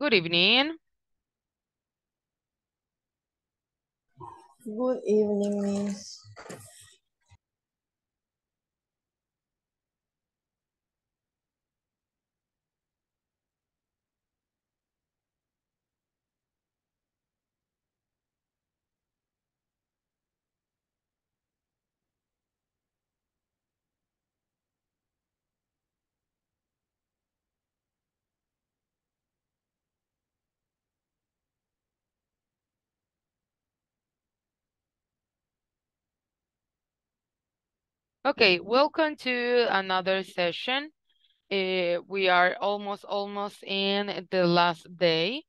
Good evening. Good evening, Miss. Okay, welcome to another session. Uh, we are almost almost in the last day.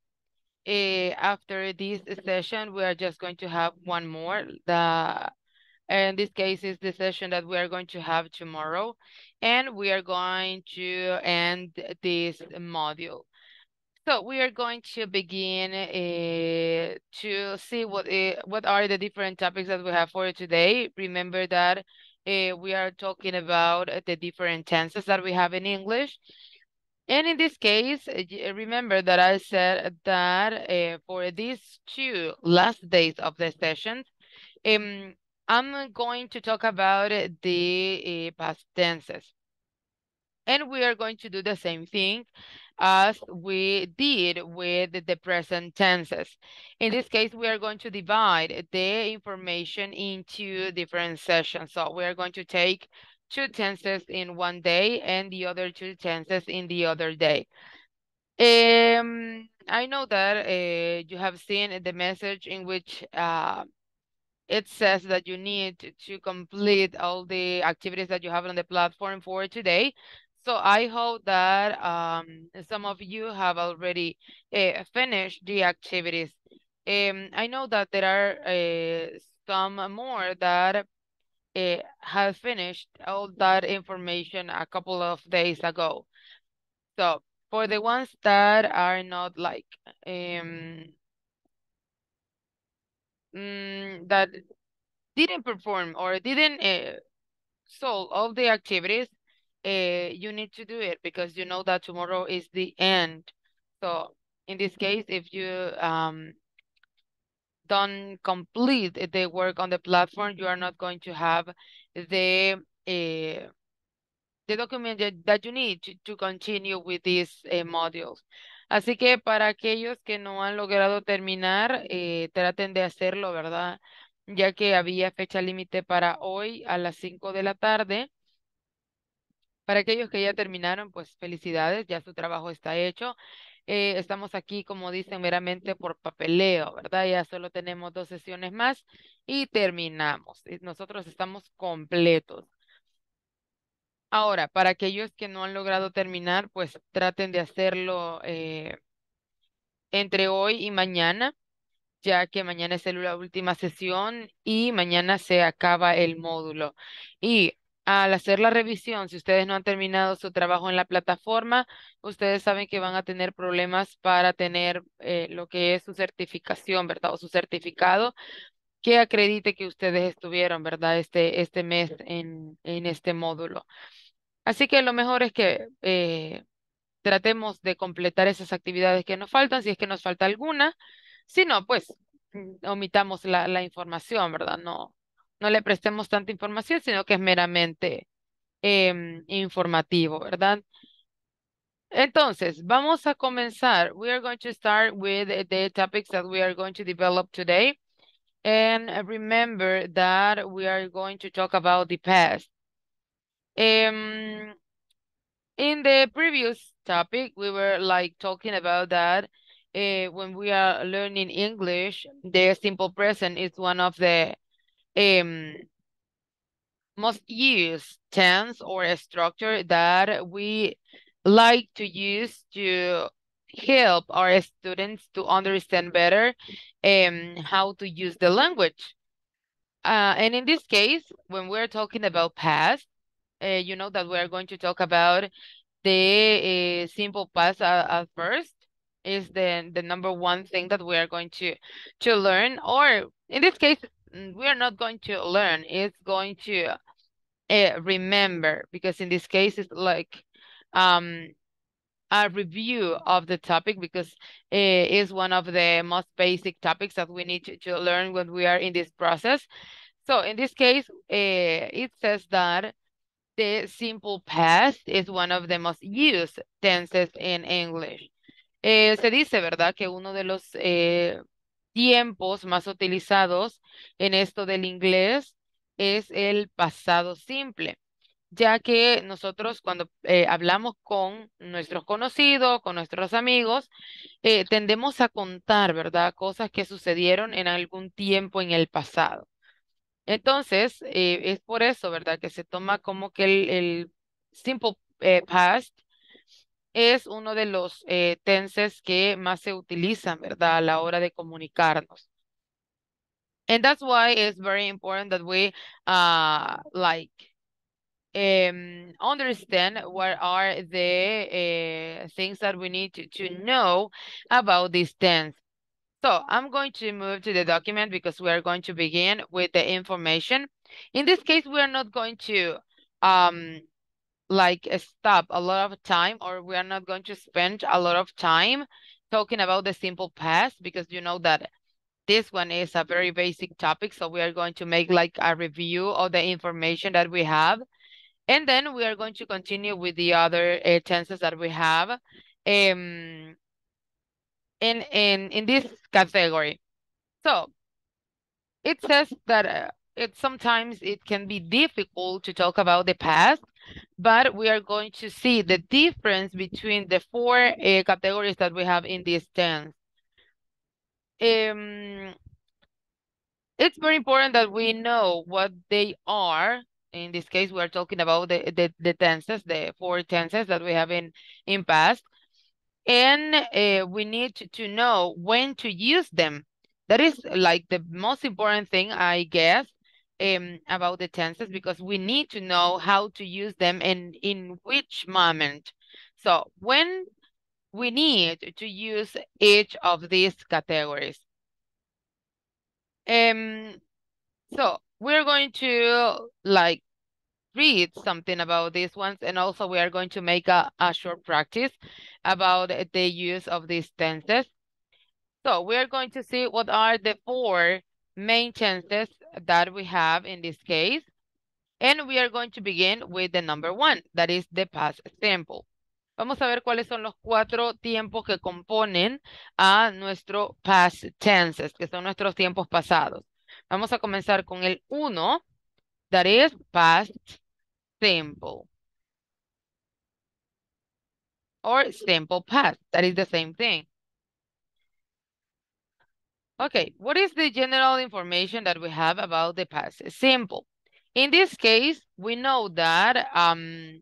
Uh, after this session, we are just going to have one more. The in this case is the session that we are going to have tomorrow, and we are going to end this module. So we are going to begin uh, to see what what are the different topics that we have for you today. Remember that uh, we are talking about the different tenses that we have in English. And in this case, remember that I said that uh, for these two last days of the session, um, I'm going to talk about the uh, past tenses. And we are going to do the same thing as we did with the present tenses. In this case, we are going to divide the information into different sessions. So we are going to take two tenses in one day and the other two tenses in the other day. Um, I know that uh, you have seen the message in which uh, it says that you need to complete all the activities that you have on the platform for today. So I hope that um, some of you have already uh, finished the activities. Um, I know that there are uh, some more that uh, have finished all that information a couple of days ago. So for the ones that are not like um, mm, that didn't perform or didn't uh, solve all the activities, uh, you need to do it because you know that tomorrow is the end. So in this case, if you um, don't complete the work on the platform, you are not going to have the uh, the document that you need to, to continue with these uh, modules. Así que para aquellos que no han logrado terminar, eh, traten de hacerlo, ¿verdad? Ya que había fecha límite para hoy a las 5 de la tarde. Para aquellos que ya terminaron, pues felicidades, ya su trabajo está hecho. Eh, estamos aquí, como dicen, meramente por papeleo, ¿verdad? Ya solo tenemos dos sesiones más y terminamos. Nosotros estamos completos. Ahora, para aquellos que no han logrado terminar, pues traten de hacerlo eh, entre hoy y mañana, ya que mañana es la última sesión y mañana se acaba el módulo. Y al hacer la revisión, si ustedes no han terminado su trabajo en la plataforma, ustedes saben que van a tener problemas para tener eh, lo que es su certificación, ¿verdad? O su certificado que acredite que ustedes estuvieron, ¿verdad? Este, este mes en, en este módulo. Así que lo mejor es que eh, tratemos de completar esas actividades que nos faltan, si es que nos falta alguna. Si no, pues mm, omitamos la, la información, ¿verdad? No, no le prestemos tanta información, sino que es meramente em, informativo, ¿verdad? Entonces, vamos a comenzar. We are going to start with the topics that we are going to develop today. And remember that we are going to talk about the past. Um, in the previous topic, we were like talking about that uh, when we are learning English, the simple present is one of the um, most used tense or a structure that we like to use to help our students to understand better um, how to use the language. Uh, and in this case, when we're talking about past, uh, you know that we're going to talk about the uh, simple past at first is the the number one thing that we are going to to learn or in this case we are not going to learn it's going to uh, remember because in this case it's like um a review of the topic because it is one of the most basic topics that we need to, to learn when we are in this process. So in this case, uh, it says that the simple past is one of the most used tenses in English. Eh, se dice, ¿verdad?, que uno de los eh, tiempos más utilizados en esto del inglés es el pasado simple, ya que nosotros cuando eh, hablamos con nuestros conocidos, con nuestros amigos, eh, tendemos a contar, ¿verdad? Cosas que sucedieron en algún tiempo en el pasado. Entonces, eh, es por eso, ¿verdad? Que se toma como que el, el simple past es uno de los tenses que más se utilizan, ¿verdad? A la hora de comunicarnos. And that's why it's very important that we uh like um understand what are the uh, things that we need to, to know about this tense. So I'm going to move to the document because we are going to begin with the information. In this case, we are not going to um like stop a lot of time or we are not going to spend a lot of time talking about the simple past because you know that this one is a very basic topic. So we are going to make like a review of the information that we have. And then we are going to continue with the other uh, tenses that we have um, in, in, in this category. So it says that uh, it sometimes it can be difficult to talk about the past, but we are going to see the difference between the four uh, categories that we have in this tense um, it's very important that we know what they are. In this case, we are talking about the, the, the tenses, the four tenses that we have in, in past. And uh, we need to, to know when to use them. That is like the most important thing, I guess, um, about the tenses, because we need to know how to use them and in which moment. So when we need to use each of these categories. Um, so we're going to like read something about these ones and also we are going to make a, a short practice about the use of these tenses. So we are going to see what are the four main tenses that we have in this case. And we are going to begin with the number one, that is the past simple. Vamos a ver cuáles son los cuatro tiempos que componen a nuestro past tenses, que son nuestros tiempos pasados. Vamos a comenzar con el uno, that is past simple. Or simple past, that is the same thing. Okay, what is the general information that we have about the past simple? In this case, we know that um,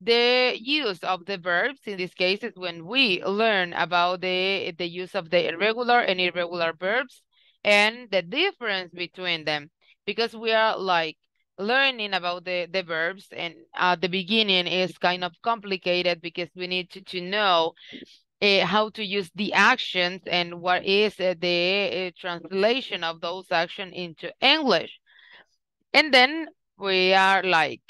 the use of the verbs in this case is when we learn about the, the use of the irregular and irregular verbs and the difference between them because we are like learning about the, the verbs and at the beginning is kind of complicated because we need to, to know uh, how to use the actions and what is uh, the uh, translation of those actions into English. And then we are like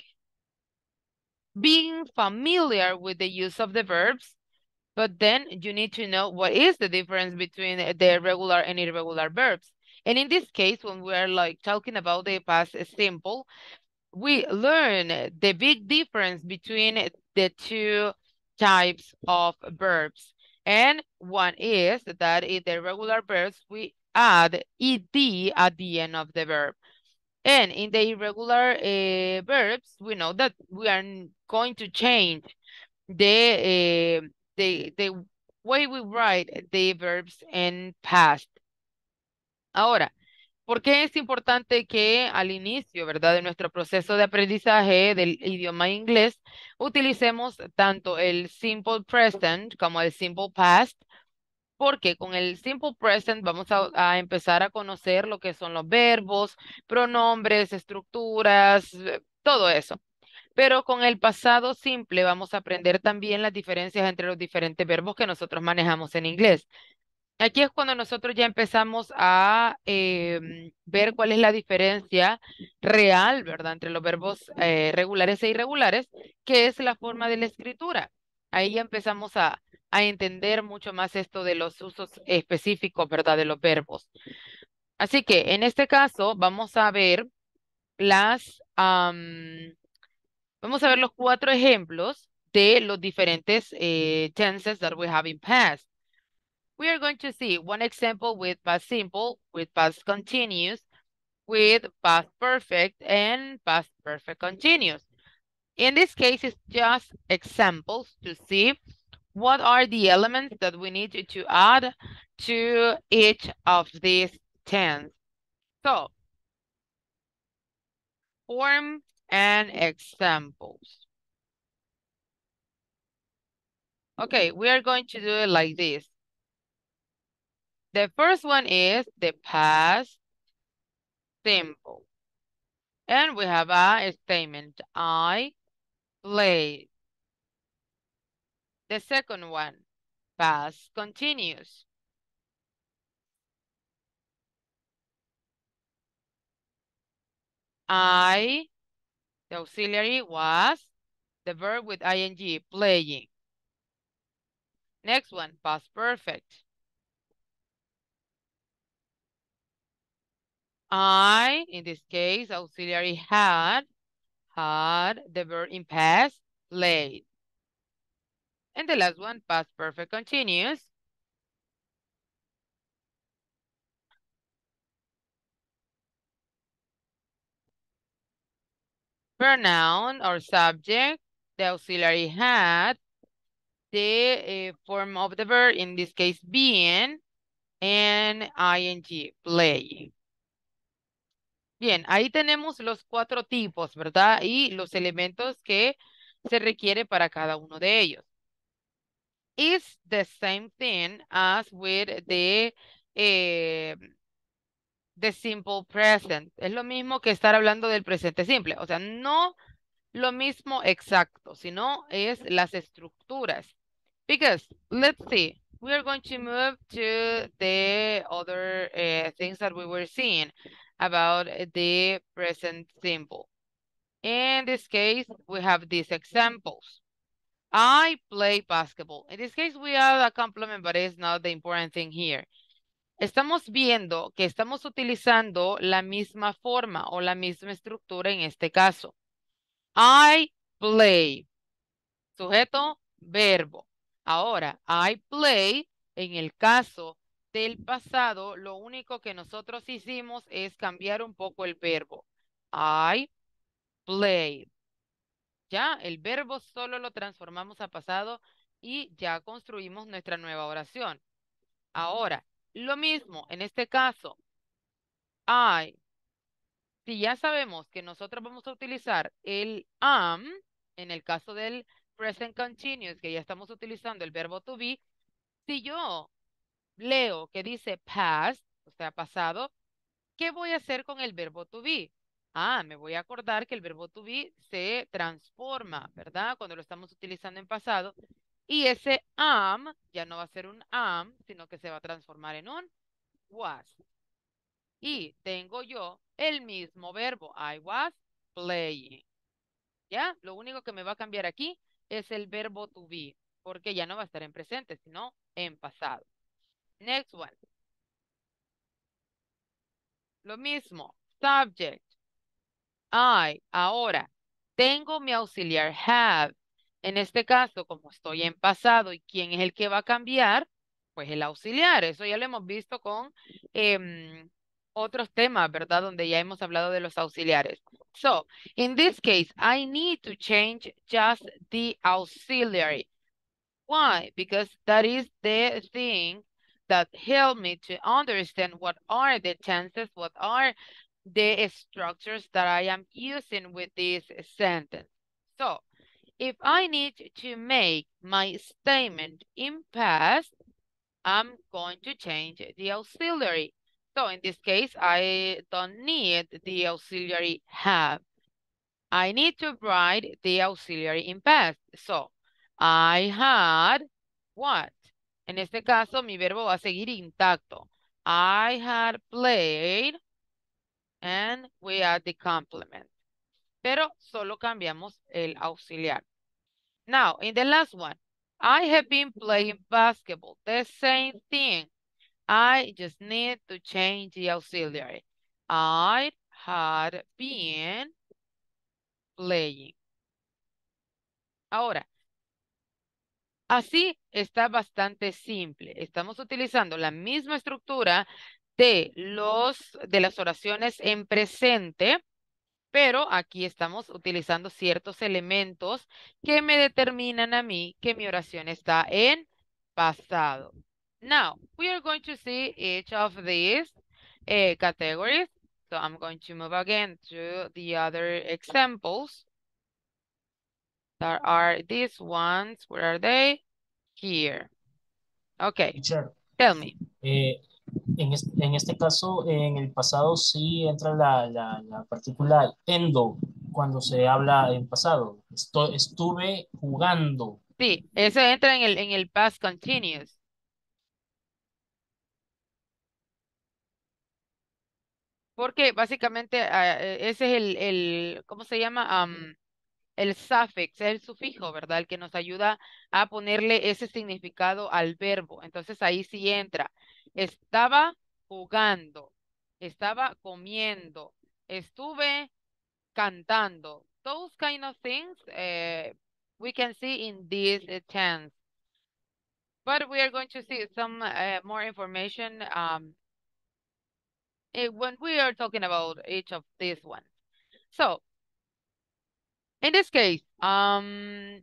being familiar with the use of the verbs, but then you need to know what is the difference between the regular and irregular verbs. And in this case, when we're like talking about the past simple, we learn the big difference between the two types of verbs. And one is that in the regular verbs, we add ed at the end of the verb. And in the irregular uh, verbs, we know that we are going to change the, uh, the, the way we write the verbs in past. Ahora, ¿por qué es importante que al inicio, verdad, de nuestro proceso de aprendizaje del idioma inglés, utilicemos tanto el simple present como el simple past porque con el simple present vamos a, empezar a conocer lo que son los verbos, pronombres, estructuras, eh, todo eso. Pero con el pasado simple vamos a aprender también las diferencias entre los diferentes verbos que nosotros manejamos en inglés. Aquí es cuando nosotros ya empezamos a em, ver cuál es la diferencia real, ¿verdad?, entre los verbos eh, regulares e irregulares, que es la forma de la escritura. Ahí ya empezamos a, a entender mucho más esto de los usos específicos, ¿verdad? De los verbos. Así que en este caso vamos a ver las, vamos a ver los cuatro ejemplos de los diferentes eh, tenses that we have in past. We are going to see one example with past simple, with past continuous, with past perfect, and past perfect continuous. In this case, it's just examples to see what are the elements that we need to add to each of these tense. So, form and examples. Okay, we are going to do it like this. The first one is the past simple. And we have a statement, I play. The second one, past continuous. I, the auxiliary was the verb with ing, playing. Next one, past perfect. I, in this case, auxiliary had, had the verb in past, played. And the last one, past perfect continuous. Pronoun or subject, the auxiliary had, the uh, form of the verb, in this case, being, and ing, play. Bien, ahí tenemos los cuatro tipos, ¿verdad? Y los elementos que se requiere para cada uno de ellos. It's the same thing as with the, eh, the simple present. Es lo mismo que estar hablando del presente simple. O sea, no lo mismo exacto, sino es las estructuras. Because, let's see, we are going to move to the other uh, things that we were seeing about the present simple. In this case, we have these examples. I play basketball. In this case, we have a complement, but it's not the important thing here. Estamos viendo que estamos utilizando la misma forma o la misma estructura en este caso. I play. Sujeto, verbo. Ahora, I play, en el caso del pasado, lo único que nosotros hicimos es cambiar un poco el verbo. I played. Ya, el verbo solo lo transformamos a pasado y ya construimos nuestra nueva oración. Ahora, lo mismo, en este caso, I. Si ya sabemos que nosotros vamos a utilizar el am, en el caso del present continuous, que ya estamos utilizando el verbo to be, si yo leo que dice past, o sea, pasado, ¿qué voy a hacer con el verbo to be? Ah, me voy a acordar que el verbo to be se transforma, ¿verdad? Cuando lo estamos utilizando en pasado. Y ese am ya no va a ser un am, sino que se va a transformar en un was. Y tengo yo el mismo verbo. I was playing. ¿Ya? Lo único que me va a cambiar aquí es el verbo to be, porque ya no va a estar en presente, sino en pasado. Next one. Lo mismo. Subject. I. Ahora, tengo mi auxiliar have. En este caso, como estoy en pasado y quién es el que va a cambiar, pues el auxiliar. Eso ya lo hemos visto con em, otros temas, ¿verdad? Donde ya hemos hablado de los auxiliares. So, in this case, I need to change just the auxiliary. Why? Because that is the thing that help me to understand what are the tenses, what are the structures that I am using with this sentence. So, if I need to make my statement in past, I'm going to change the auxiliary. So in this case, I don't need the auxiliary have. I need to write the auxiliary in past. So, I had what? En este caso, mi verbo va a seguir intacto. I had played and we add the complement. Pero solo cambiamos el auxiliar. Now, in the last one, I have been playing basketball. The same thing. I just need to change the auxiliary. I had been playing. Ahora, así está bastante simple. Estamos utilizando la misma estructura de, los, de las oraciones en presente, pero aquí estamos utilizando ciertos elementos que me determinan a mí que mi oración está en pasado. Now, we are going to see each of these uh, categories. So I'm going to move again to the other examples. There are these ones. Where are they? Here. Okay. Teacher, Tell me. eh, en, este, en este caso, en el pasado sí entra la, la, la partícula endo cuando se habla en pasado. Estuve jugando. Sí, eso entra en el, en el past continuous. Porque básicamente ah, eh, ese es el, el, ¿cómo se llama? Am, el suffix, el sufijo, ¿verdad? El que nos ayuda a ponerle ese significado al verbo. Entonces ahí sí entra. Estaba jugando, estaba comiendo, estuve cantando. Those kind of things eh, we can see in this uh, tense. But we are going to see some uh, more information um, eh, when we are talking about each of these ones. So, in this case, um,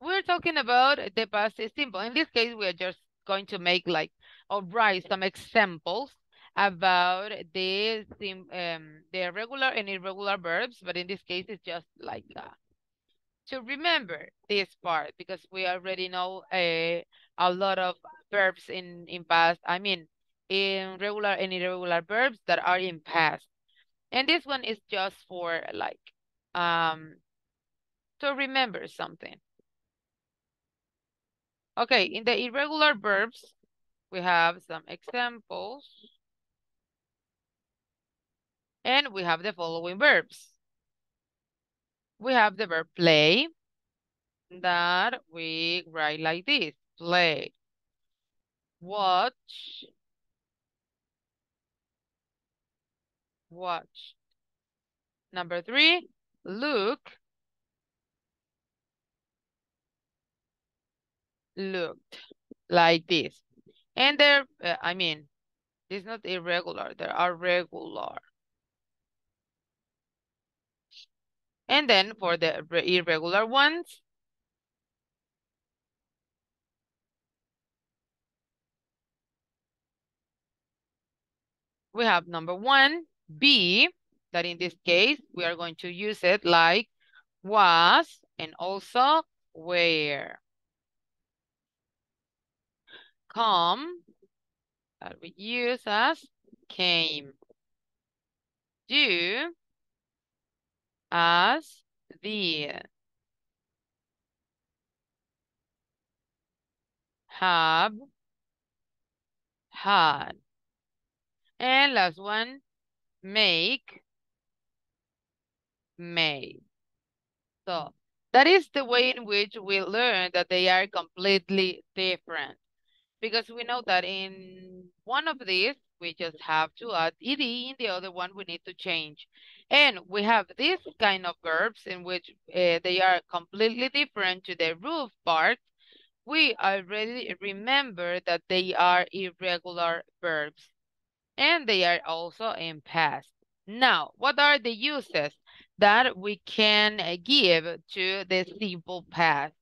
we're talking about the past simple. In this case, we are just going to make like or write some examples about the um, the regular and irregular verbs, but in this case, it's just like uh, to remember this part because we already know a a lot of verbs in in past. I mean, in regular and irregular verbs that are in past, and this one is just for like um to remember something. Okay, in the irregular verbs, we have some examples. And we have the following verbs. We have the verb play that we write like this, play. Watch. Watch. Number three, look. Looked like this. And there, uh, I mean, it's not irregular, there are regular. And then for the irregular ones, we have number one, B, that in this case, we are going to use it like was and also where. Come, that we use as came. Do, as the Have, had. And last one, make, made. So that is the way in which we learn that they are completely different. Because we know that in one of these, we just have to add ed, in the other one we need to change. And we have this kind of verbs in which uh, they are completely different to the roof part. We already remember that they are irregular verbs. And they are also in past. Now, what are the uses that we can give to the simple past?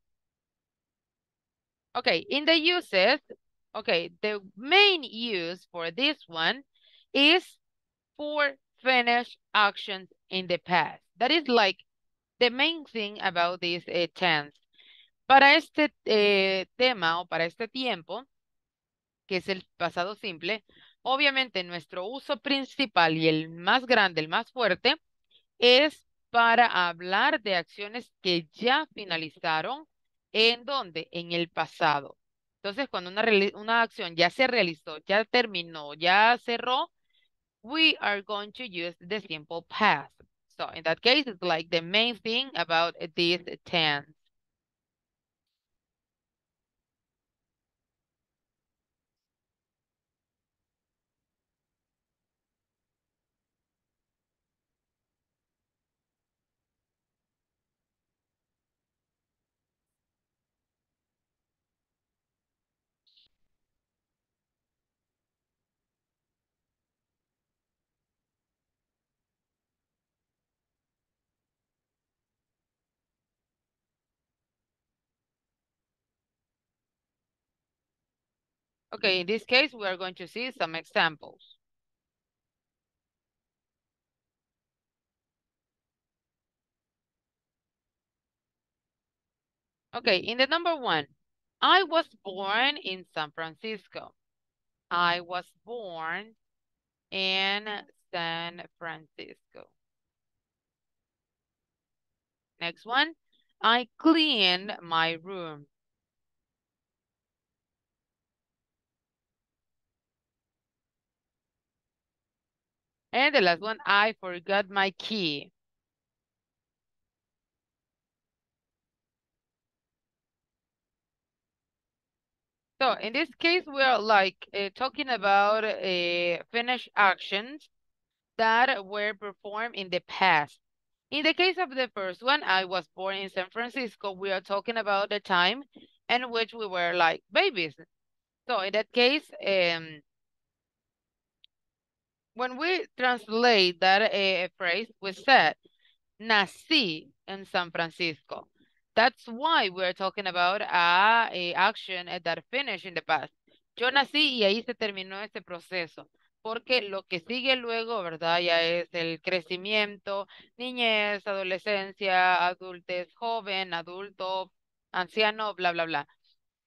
Okay, in the uses, okay, the main use for this one is for finish actions in the past. That is like the main thing about this uh, tense. Para este eh, tema o para este tiempo, que es el pasado simple, obviamente nuestro uso principal y el más grande, el más fuerte, es para hablar de acciones que ya finalizaron ¿En dónde? En el pasado. Entonces, cuando una, una acción ya se realizó, ya terminó, ya cerró, we are going to use the simple past. So in that case, it's like the main thing about this tense. Okay, in this case, we are going to see some examples. Okay, in the number one, I was born in San Francisco. I was born in San Francisco. Next one, I cleaned my room. And the last one, I forgot my key. So in this case, we are like uh, talking about uh, finished actions that were performed in the past. In the case of the first one, I was born in San Francisco. We are talking about the time in which we were like babies. So in that case, um, when we translate that uh, phrase, we said, nací en San Francisco. That's why we're talking about a, a action that finished in the past. Yo nací y ahí se terminó este proceso, porque lo que sigue luego, ¿verdad? Ya es el crecimiento, niñez, adolescencia, adultez, joven, adulto, anciano, bla, bla, bla.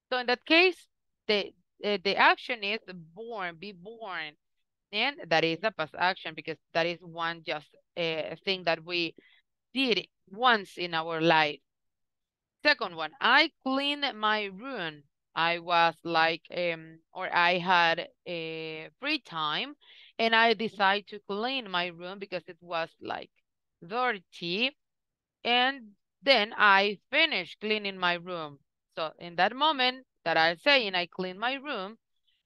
So in that case, the, uh, the action is born, be born. And that is a past action because that is one just uh, thing that we did once in our life. Second one, I cleaned my room. I was like, um, or I had a free time and I decided to clean my room because it was like dirty. And then I finished cleaning my room. So in that moment that I'm saying I cleaned my room,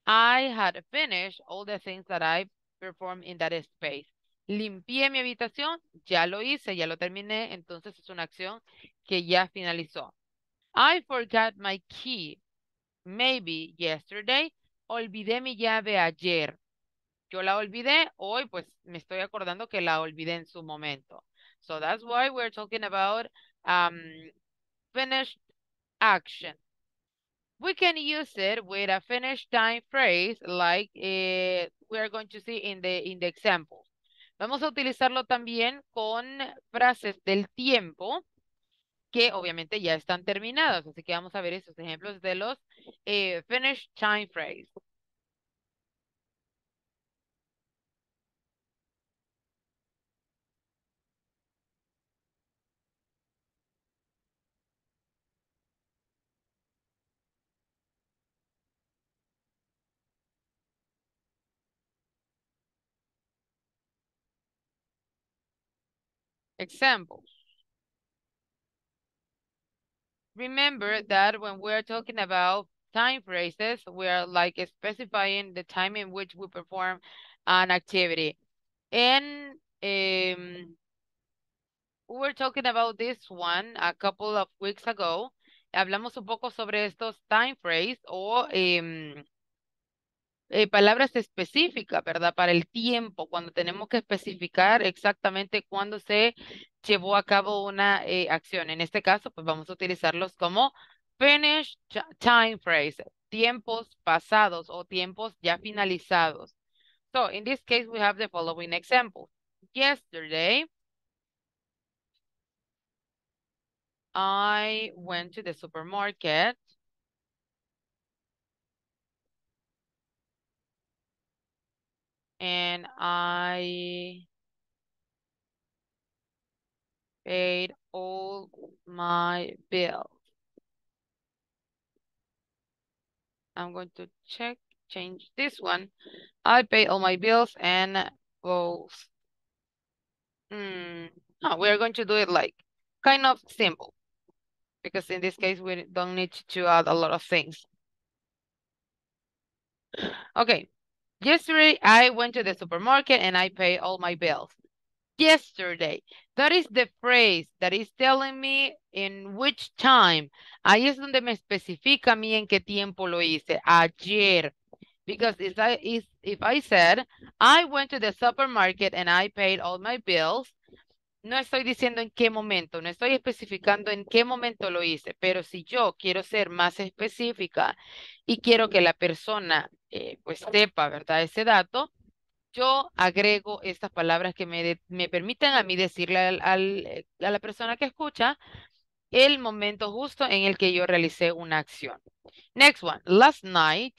I had finished all the things that I performed in that space. Limpié mi habitación, ya lo hice, ya lo terminé, entonces es una acción que ya finalizó. I forgot my key. Maybe yesterday. Olvidé mi llave ayer. Yo la olvidé, hoy pues me estoy acordando que la olvidé en su momento. So that's why we're talking about um, finished action. We can use it with a finished time phrase like uh, we are going to see in the, in the example. Vamos a utilizarlo también con frases del tiempo que obviamente ya están terminados. Así que vamos a ver esos ejemplos de los eh, finished time phrase. Examples. Remember that when we're talking about time phrases, we are like specifying the time in which we perform an activity. And um, we were talking about this one a couple of weeks ago. Hablamos un poco sobre estos time phrases o um, eh, palabras específicas, ¿verdad? Para el tiempo, cuando tenemos que especificar exactamente cuándo se llevó a cabo una eh, acción. En este caso, pues vamos a utilizarlos como finished time phrase, tiempos pasados o tiempos ya finalizados. So, in this case, we have the following example. Yesterday, I went to the supermarket and I paid all my bills. I'm going to check, change this one. I paid all my bills and both. Mm, no, we're going to do it like kind of simple because in this case, we don't need to add a lot of things. Okay, Yesterday, I went to the supermarket and I paid all my bills. Yesterday. That is the phrase that is telling me in which time. Ahí es donde me especifica a mí en qué tiempo lo hice. Ayer. Because if I, if I said, I went to the supermarket and I paid all my bills, no estoy diciendo en qué momento, no estoy especificando en qué momento lo hice, pero si yo quiero ser más específica y quiero que la persona eh, pues sepa, ¿verdad? Ese dato, yo agrego estas palabras que me, me permiten a mí decirle al, eh, a la persona que escucha el momento justo en el que yo realicé una acción. Next one, last night.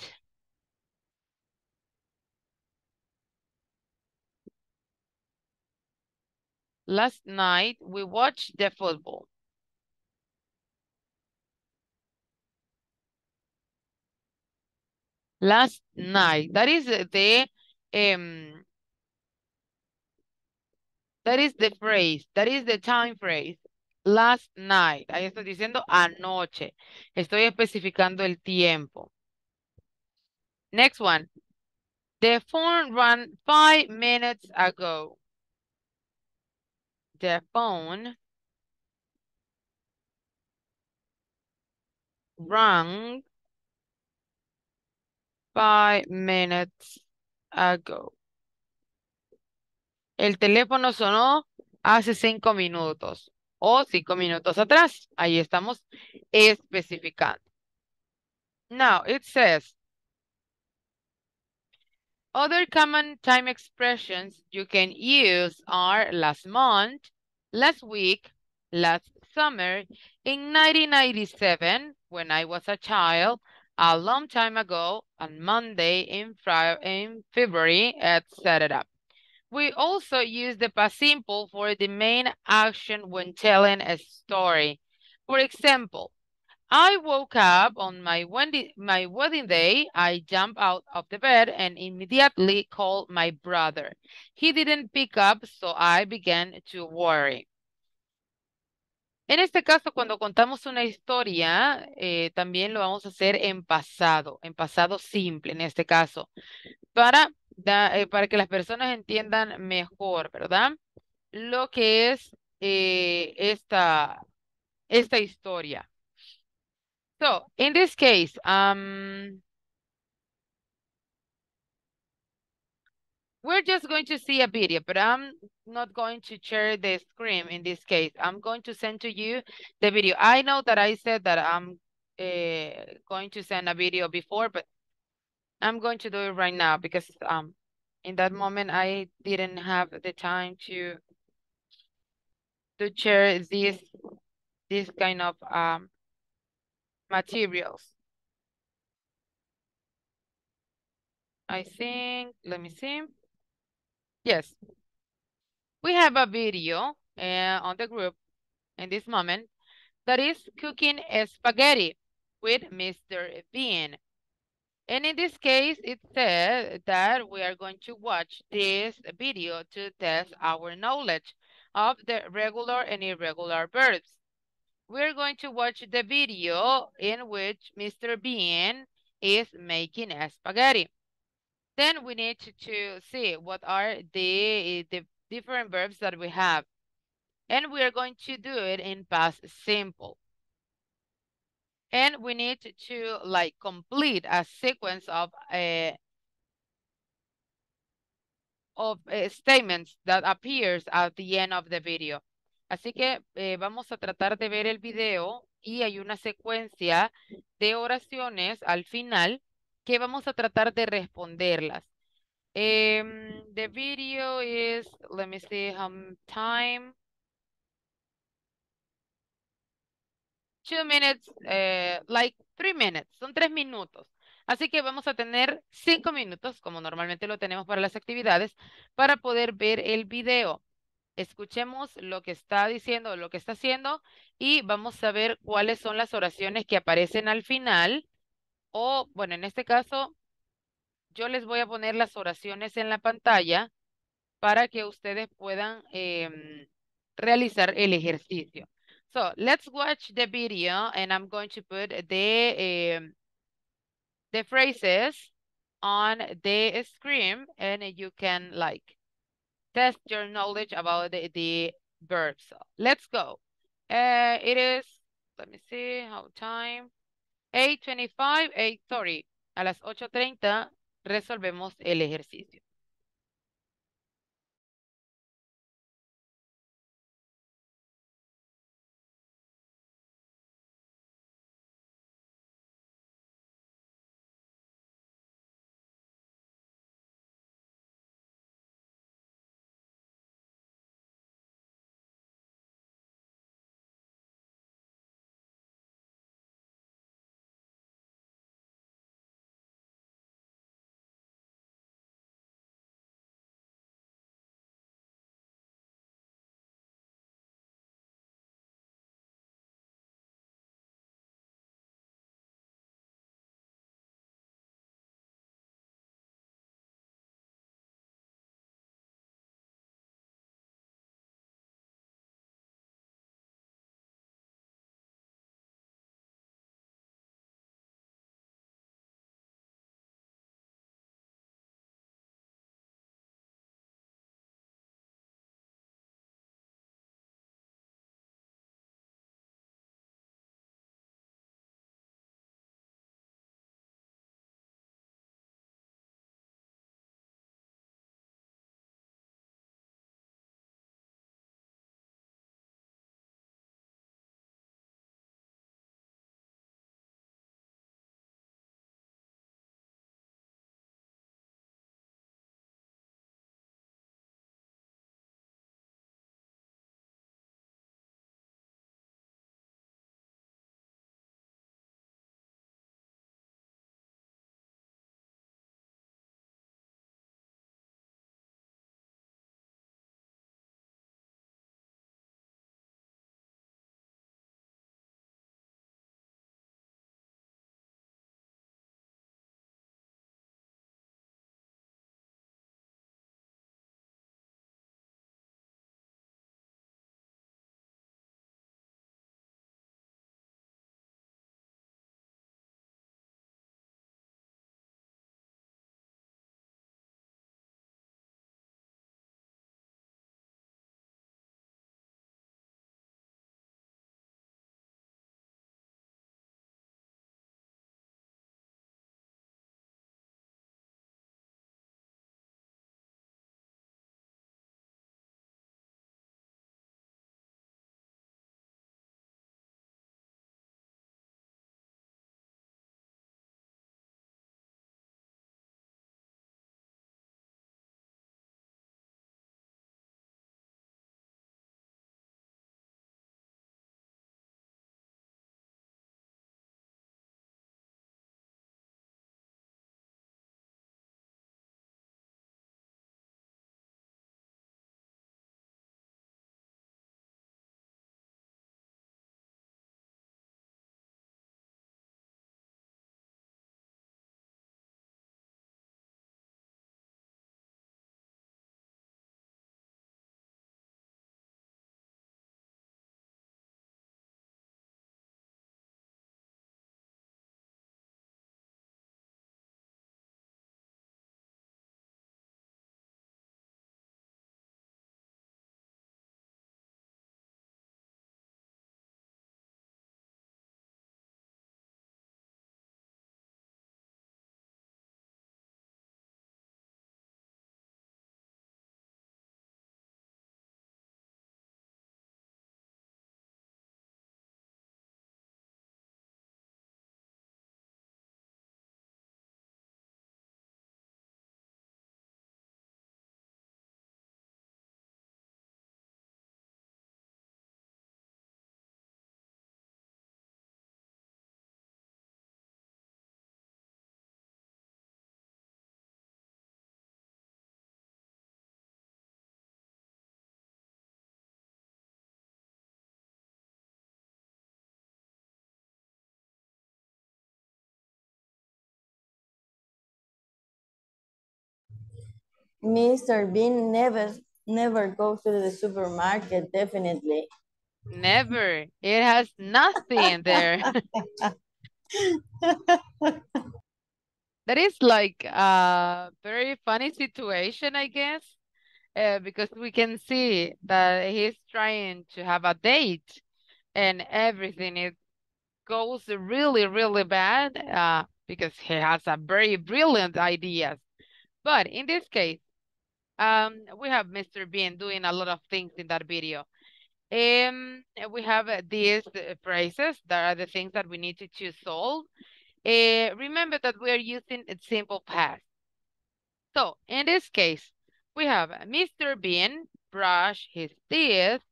Last night we watched the football. Last night. That is the um, that is the phrase. That is the time phrase. Last night. Ahí estoy diciendo anoche. Estoy especificando el tiempo. Next one. The phone ran five minutes ago. The phone rang five minutes ago. El teléfono sonó hace cinco minutos o cinco minutos atrás. Ahí estamos especificando. Now it says, other common time expressions you can use are last month, last week, last summer, in 1997, when I was a child, a long time ago, on Monday, in, in February, at set it up. We also use the past simple for the main action when telling a story. For example, I woke up on my my wedding day. I jumped out of the bed and immediately called my brother. He didn't pick up, so I began to worry. En este caso, cuando contamos una historia, eh, también lo vamos a hacer en pasado, en pasado simple en este caso, para, eh, para que las personas entiendan mejor, ¿verdad? Lo que es eh, esta, esta historia. So, in this case, um, we're just going to see a video, but I'm not going to share the screen in this case. I'm going to send to you the video. I know that I said that I'm uh, going to send a video before, but I'm going to do it right now because um, in that moment I didn't have the time to to share this this kind of um, materials. I think, let me see. Yes. We have a video uh, on the group in this moment that is cooking a spaghetti with Mr. Bean. And in this case, it says that we are going to watch this video to test our knowledge of the regular and irregular verbs. We're going to watch the video in which Mr. Bean is making a spaghetti. Then we need to, to see what are the, the different verbs that we have. And we are going to do it in past simple. And we need to like complete a sequence of uh, of uh, statements that appears at the end of the video. Así que eh, vamos a tratar de ver el video y hay una secuencia de oraciones al final que vamos a tratar de responderlas. Um, the video is, let me see how time. Two minutes, uh, like three minutes, son tres minutos. Así que vamos a tener cinco minutos, como normalmente lo tenemos para las actividades, para poder ver el video. Escuchemos lo que está diciendo, lo que está haciendo, y vamos a ver cuáles son las oraciones que aparecen al final. O, bueno, en este caso, yo les voy a poner las oraciones en la pantalla para que ustedes puedan em, realizar el ejercicio. So, let's watch the video and I'm going to put the, um, the phrases on the screen and you can like test your knowledge about the, the verbs. So, let's go. Uh, it is, let me see how time, 8.25, 8, sorry, a las 8.30 resolvemos el ejercicio. Mr. Bean never never goes to the supermarket, definitely. Never. It has nothing there. that is like a very funny situation, I guess, uh, because we can see that he's trying to have a date and everything it goes really, really bad uh, because he has a very brilliant ideas. But in this case, um, we have Mr. Bean doing a lot of things in that video. Um, we have these phrases that are the things that we need to, to solve. Uh, remember that we are using a simple past. So in this case, we have Mr. Bean brush his teeth,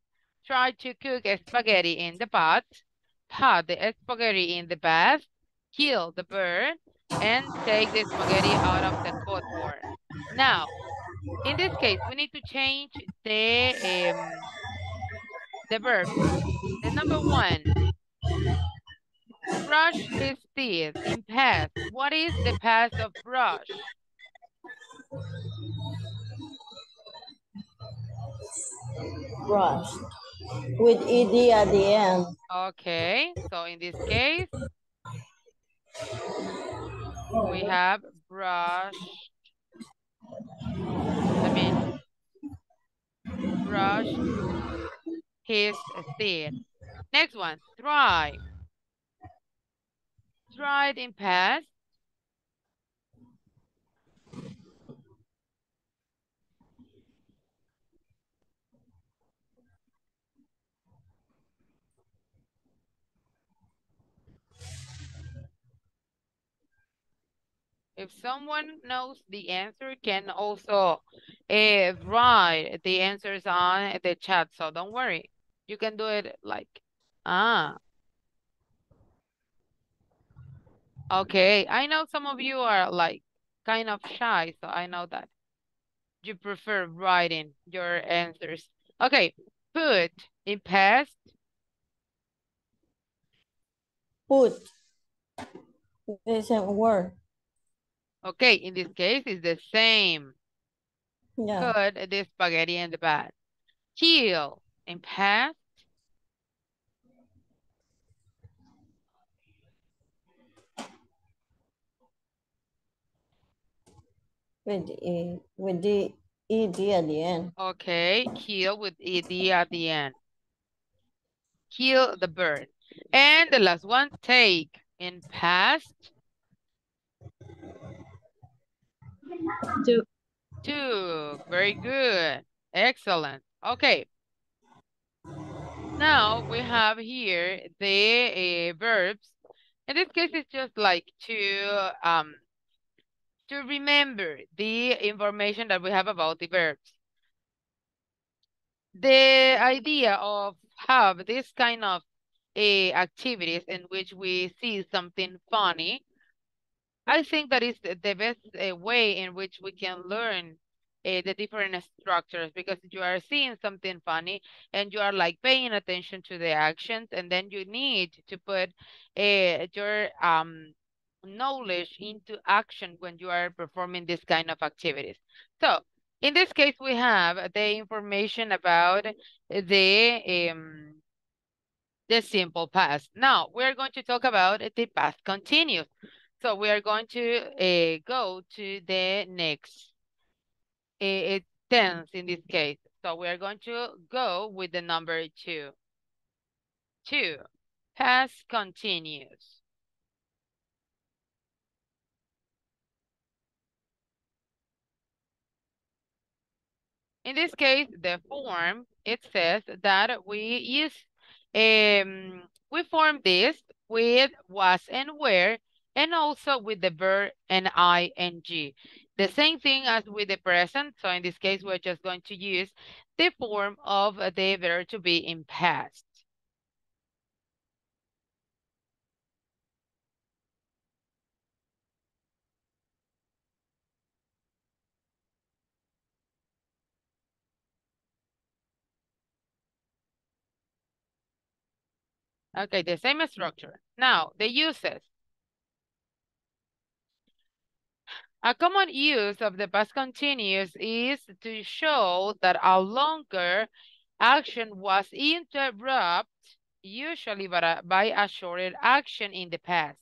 try to cook a spaghetti in the pot, put the spaghetti in the bath, kill the bird, and take the spaghetti out of the cupboard. Now, in this case, we need to change the um, the verb. The number one, brush his teeth in past. What is the past of brush? Brush. With ed at the end. Okay, so in this case, we have brush. I mean, brush his teeth. Next one, try. Tried in past. If someone knows the answer, can also uh, write the answers on the chat. So don't worry. You can do it like, ah. Okay, I know some of you are like kind of shy, so I know that you prefer writing your answers. Okay, put in past. Put. The same word. Okay, in this case, it's the same. Yeah. Put the spaghetti and the bath. Kill in past. With the, with the ed at the end. Okay, kill with ed at the end. Kill the bird. And the last one, take in past. Two. Two. Very good. Excellent. Okay. Now we have here the uh, verbs. In this case, it's just like to um to remember the information that we have about the verbs. The idea of have this kind of uh, activities in which we see something funny I think that is the best uh, way in which we can learn uh, the different structures because you are seeing something funny and you are like paying attention to the actions and then you need to put uh, your um knowledge into action when you are performing this kind of activities. So in this case, we have the information about the um, the simple past. Now we're going to talk about the past continuous. So we are going to uh, go to the next uh, tense in this case. So we are going to go with the number two. Two, past continuous. In this case, the form, it says that we use, um, we form this with was and were and also with the verb and ing. The same thing as with the present. So in this case, we're just going to use the form of the verb to be in past. Okay, the same structure. Now, the uses. A common use of the past continuous is to show that a longer action was interrupted, usually by a, by a shorter action in the past.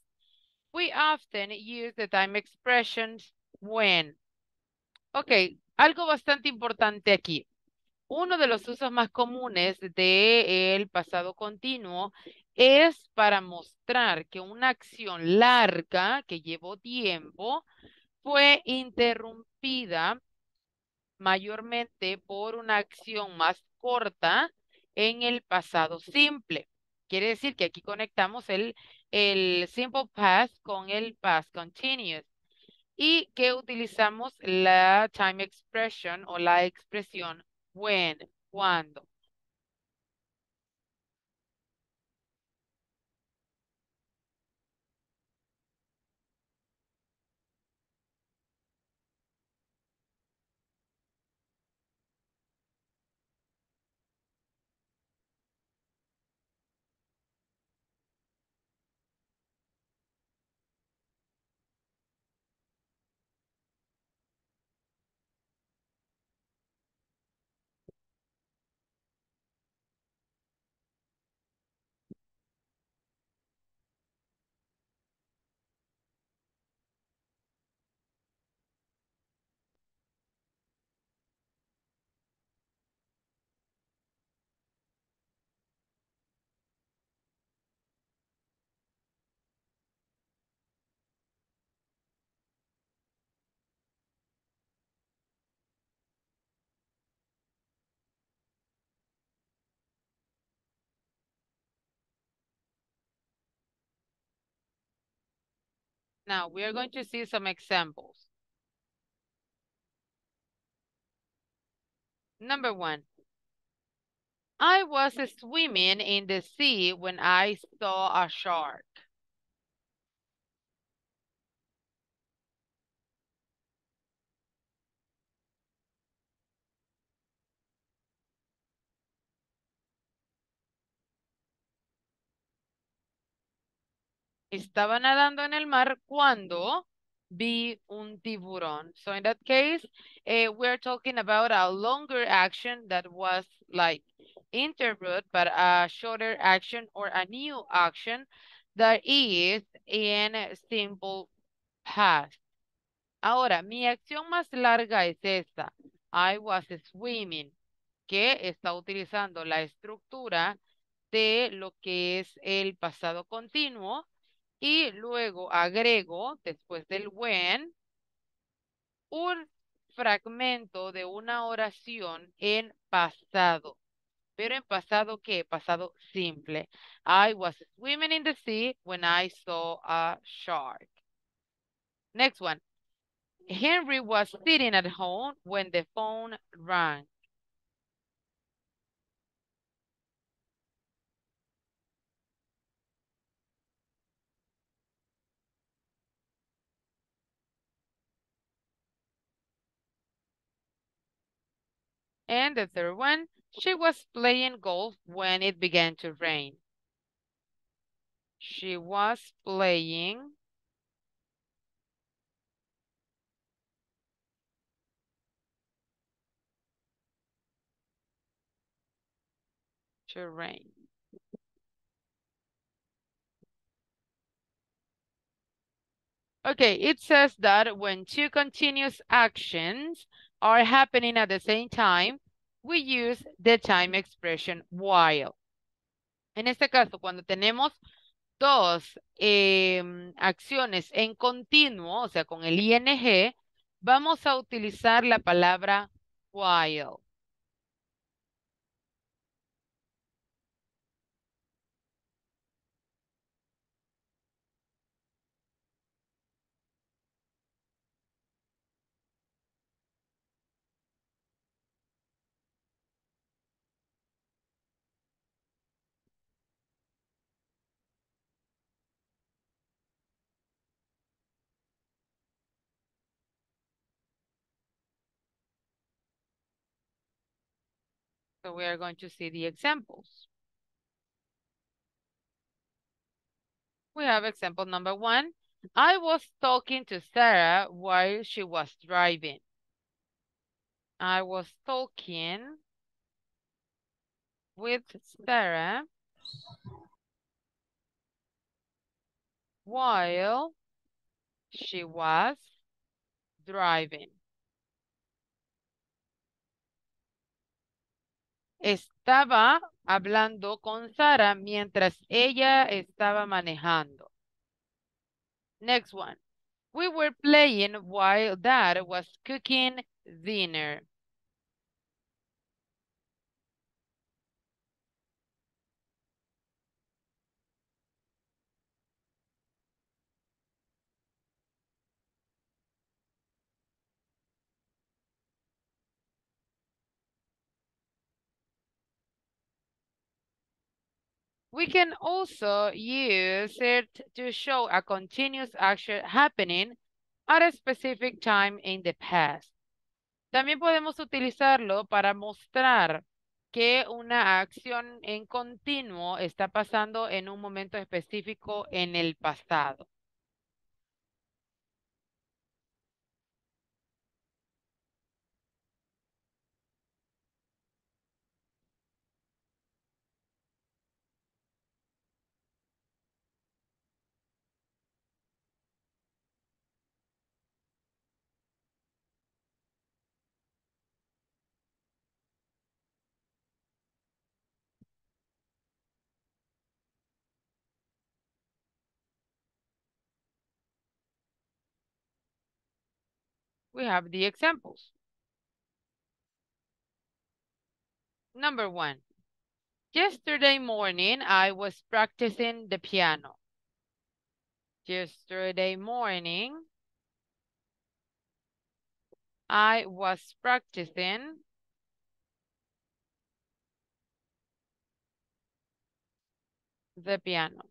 We often use the time expressions when. Ok, algo bastante importante aquí. Uno de los usos más comunes del pasado continuo es para mostrar que una acción larga que llevó tiempo fue interrumpida mayormente por una acción más corta en el pasado simple. Quiere decir que aquí conectamos el, el simple past con el past continuous y que utilizamos la time expression o la expresión when, cuando. Now, we are going to see some examples. Number one. I was swimming in the sea when I saw a shark. Estaba nadando en el mar cuando vi un tiburón. So in that case, uh, we're talking about a longer action that was like interrupted, but a shorter action or a new action that is in simple past. Ahora, mi acción más larga es esta. I was swimming, que está utilizando la estructura de lo que es el pasado continuo y luego agrego, después del when, un fragmento de una oración en pasado. Pero en pasado, ¿qué? Pasado simple. I was swimming in the sea when I saw a shark. Next one. Henry was sitting at home when the phone rang. And the third one, she was playing golf when it began to rain. She was playing to rain. Okay, it says that when two continuous actions are happening at the same time, we use the time expression while. En este caso, cuando tenemos dos em, acciones en continuo, o sea, con el ing, vamos a utilizar la palabra while. So we are going to see the examples. We have example number one. I was talking to Sarah while she was driving. I was talking with Sarah while she was driving. Estaba hablando con Sara mientras ella estaba manejando. Next one. We were playing while dad was cooking dinner. We can also use it to show a continuous action happening at a specific time in the past. También podemos utilizarlo para mostrar que una acción en continuo está pasando en un momento específico en el pasado. We have the examples. Number one. Yesterday morning, I was practicing the piano. Yesterday morning, I was practicing the piano.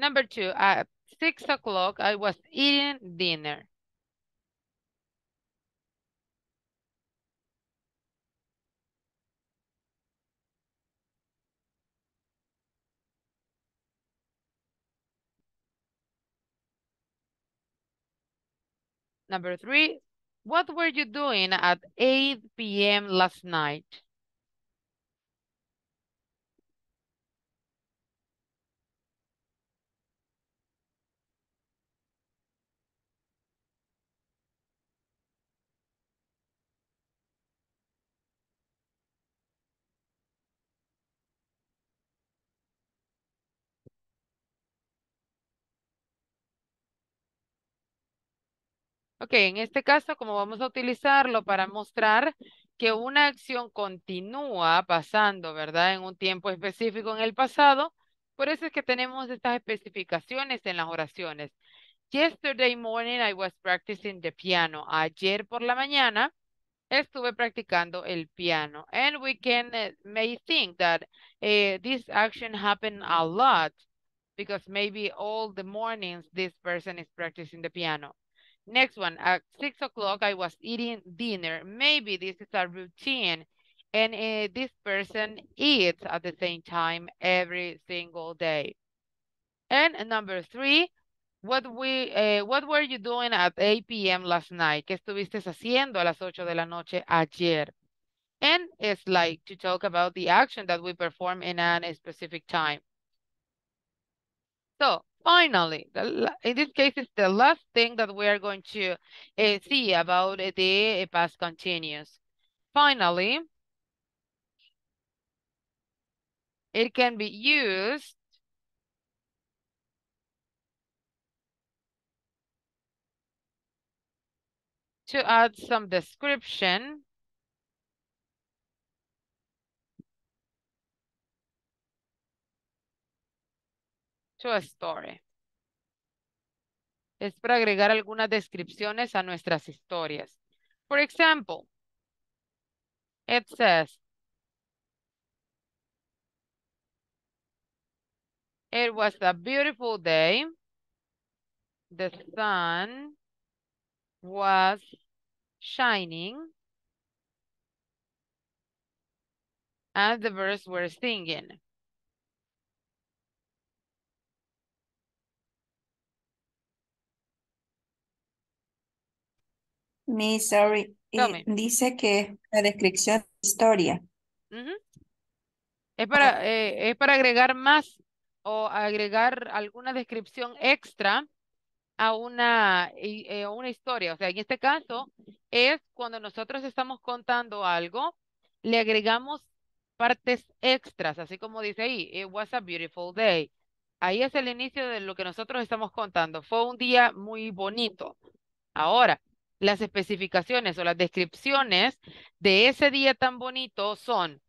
Number two, at six o'clock, I was eating dinner. Number three, what were you doing at 8 p.m. last night? Ok, en este caso, como vamos a utilizarlo para mostrar que una acción continúa pasando, ¿verdad? En un tiempo específico en el pasado, por eso es que tenemos estas especificaciones en las oraciones. Yesterday morning I was practicing the piano. Ayer por la mañana estuve practicando el piano. And we can uh, may think that uh, this action happened a lot because maybe all the mornings this person is practicing the piano. Next one, at six o'clock, I was eating dinner. Maybe this is a routine and uh, this person eats at the same time every single day. And number three, what we uh, what were you doing at 8 p.m. last night? ¿Qué estuviste haciendo a las 8 de la noche ayer? And it's like to talk about the action that we perform in a specific time. So finally, the, in this case, it's the last thing that we are going to uh, see about the past continuous. Finally, it can be used to add some description to a story. Es para agregar algunas descripciones a nuestras historias. For example, it says, It was a beautiful day. The sun was shining. and the birds were singing. Sorry. Tell eh, dice que la descripción de historia. Es para, eh, es para agregar más o agregar alguna descripción extra a una, eh, a una historia. O sea, en este caso es cuando nosotros estamos contando algo, le agregamos partes extras, así como dice ahí, it was a beautiful day. Ahí es el inicio de lo que nosotros estamos contando. Fue un día muy bonito. Ahora, las especificaciones o las descripciones de ese día tan bonito son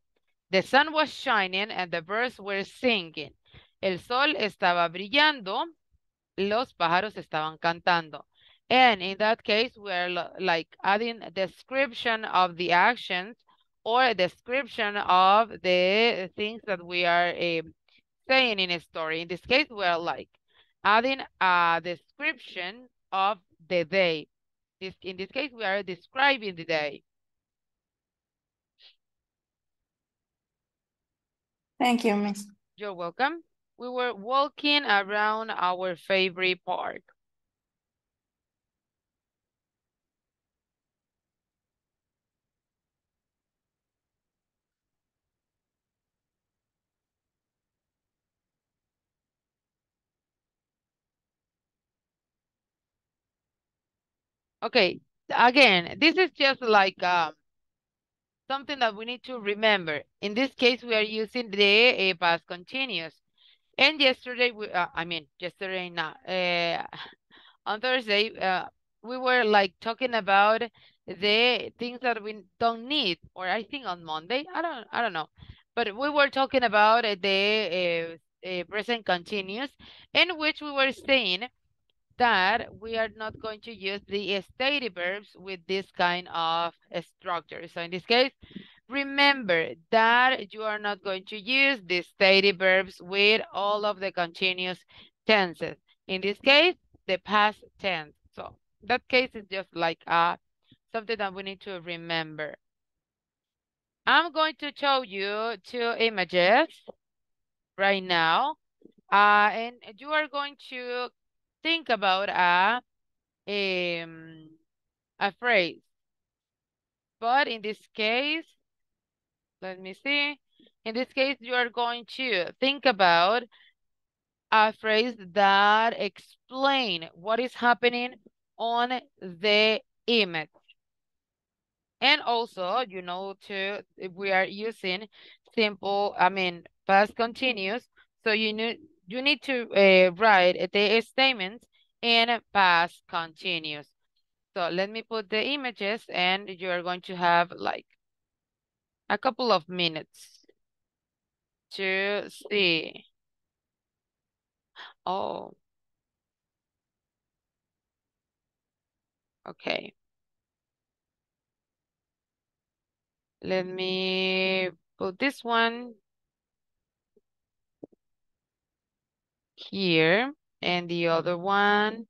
The sun was shining and the birds were singing. El sol estaba brillando, los pájaros estaban cantando. And in that case, we're like adding a description of the actions or a description of the things that we are eh, saying in a story. In this case, we're like adding a description of the day. This, in this case, we are describing the day. Thank you, Miss. You're welcome. We were walking around our favorite park. Okay, again, this is just like um, something that we need to remember. In this case, we are using the uh, past continuous. And yesterday, we, uh, I mean, yesterday, not, uh, on Thursday, uh, we were like talking about the things that we don't need, or I think on Monday, I don't, I don't know, but we were talking about uh, the uh, present continuous, in which we were saying that we are not going to use the stative verbs with this kind of structure. So in this case, remember that you are not going to use the stative verbs with all of the continuous tenses. In this case, the past tense. So that case is just like uh, something that we need to remember. I'm going to show you two images right now. Uh, and you are going to think about a, um, a phrase. But in this case, let me see. In this case, you are going to think about a phrase that explain what is happening on the image. And also, you know, to we are using simple, I mean, past continuous. So you need you need to uh, write the statements in past continuous. So let me put the images and you are going to have like a couple of minutes to see. Oh. Okay. Let me put this one here and the other one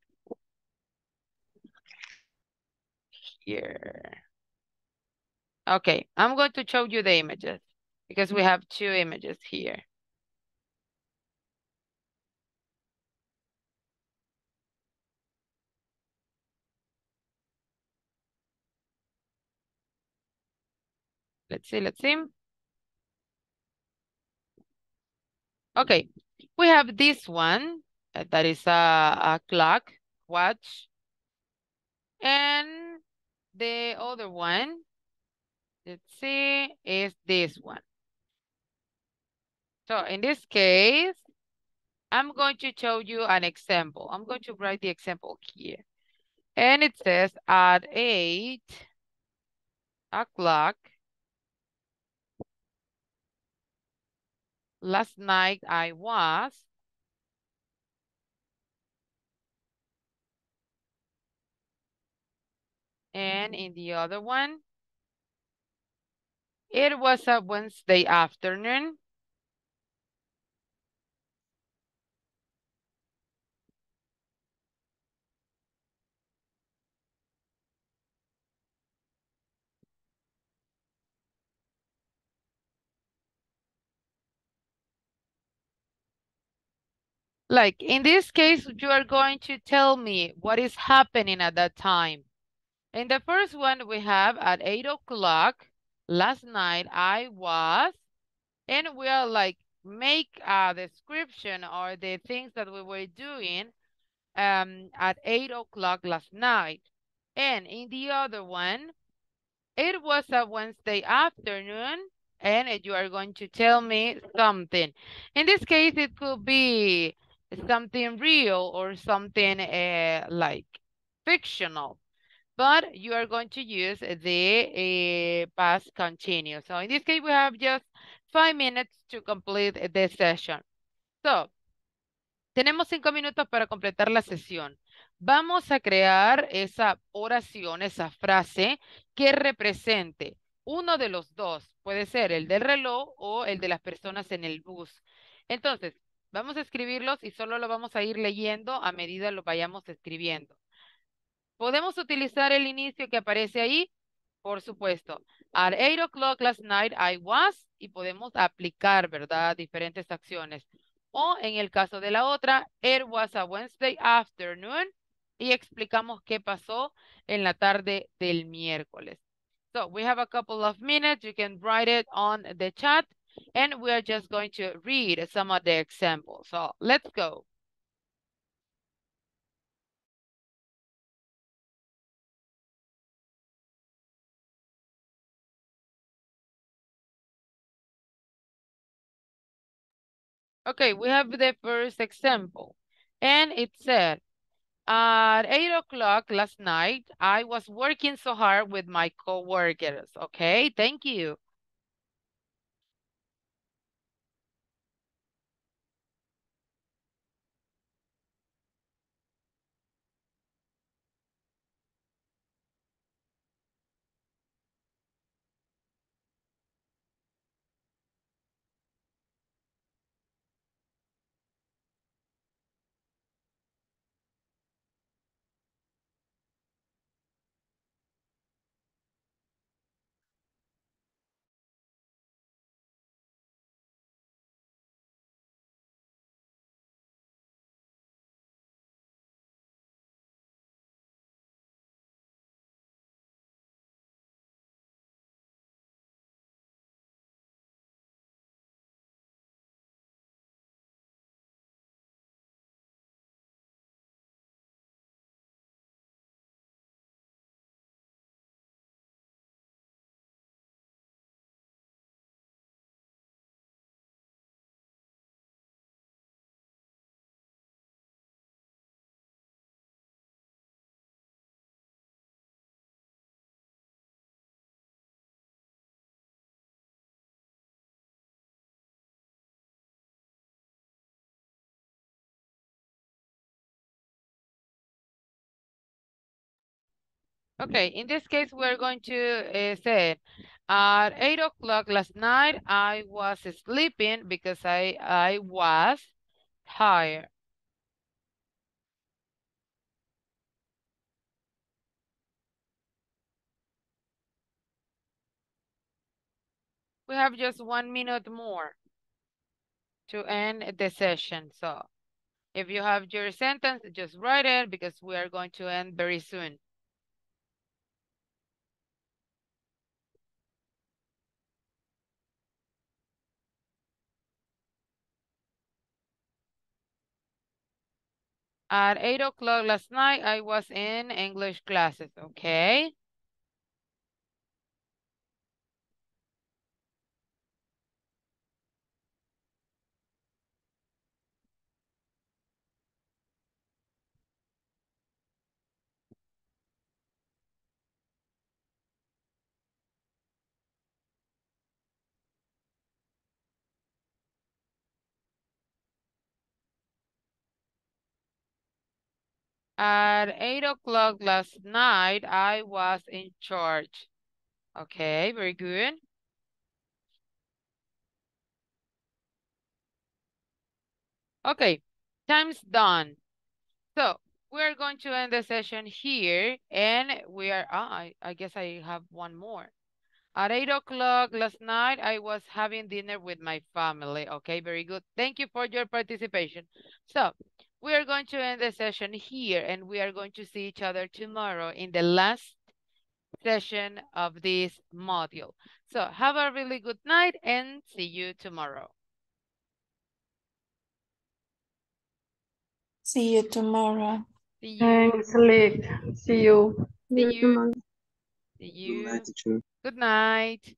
here. Okay, I'm going to show you the images because we have two images here. Let's see, let's see. Okay, we have this one uh, that is a, a clock, watch. And the other one, let's see, is this one. So in this case, I'm going to show you an example. I'm going to write the example here. And it says at 8 o'clock, last night I was and mm-hmm. in the other one, it was a Wednesday afternoon. Like in this case, you are going to tell me what is happening at that time. In the first one, we have at 8 o'clock last night, I was, and we are like, make a description or the things that we were doing um, at 8 o'clock last night. And in the other one, it was a Wednesday afternoon, and you are going to tell me something. In this case, it could be something real or something uh, like fictional but you are going to use the uh, past continuous. So in this case, we have just five minutes to complete the session. So, tenemos cinco minutos para completar la sesión. Vamos a crear esa oración, esa frase que represente uno de los dos. Puede ser el del reloj o el de las personas en el bus. Entonces, vamos a escribirlos y solo lo vamos a ir leyendo a medida lo vayamos escribiendo. ¿Podemos utilizar el inicio que aparece ahí? Por supuesto. At 8 o'clock last night I was y podemos aplicar, ¿verdad? Diferentes acciones. O en el caso de la otra, it was a Wednesday afternoon y explicamos qué pasó en la tarde del miércoles. So we have a couple of minutes. You can write it on the chat and we are just going to read some of the examples. So let's go. Okay, we have the first example. And it said, at 8 o'clock last night, I was working so hard with my co-workers. Okay, thank you. Okay, in this case, we're going to uh, say, at 8 o'clock last night, I was sleeping because I, I was tired. We have just one minute more to end the session. So if you have your sentence, just write it because we are going to end very soon. At 8 o'clock last night, I was in English classes, okay? At 8 o'clock last night, I was in charge. Okay, very good. Okay, time's done. So we're going to end the session here and we are, ah, I, I guess I have one more. At eight o'clock last night, I was having dinner with my family. Okay, very good. Thank you for your participation. So we are going to end the session here and we are going to see each other tomorrow in the last session of this module. So have a really good night and see you tomorrow. See you tomorrow. See you. Thanks, Lick. See you. See you. See Good you. night. Good night.